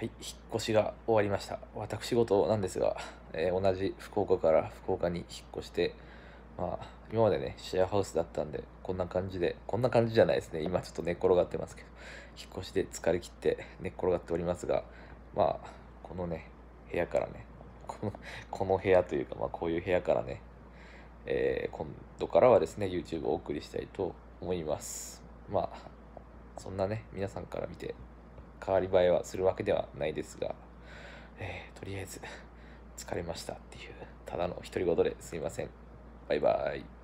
はい、引っ越しが終わりました。私事なんですが、えー同じ福岡から福岡に引っ越して、まあ、今までね、シェアハウスだったんで、こんな感じで、こんな感じじゃないですね。今ちょっと寝っ転がってますけど、引っ越しで疲れ切って寝っ転がっておりますが、まあ、このね、部屋からね、このこの部屋というか、まあ、こういう部屋からね、えー今度からはですね、YouTube をお送りしたいと思います。まあ、そんなね、皆さんから見て、変わり映えはするわけではないですが、えーとりあえず疲れましたっていうただの独り言ですいません。バイバイ。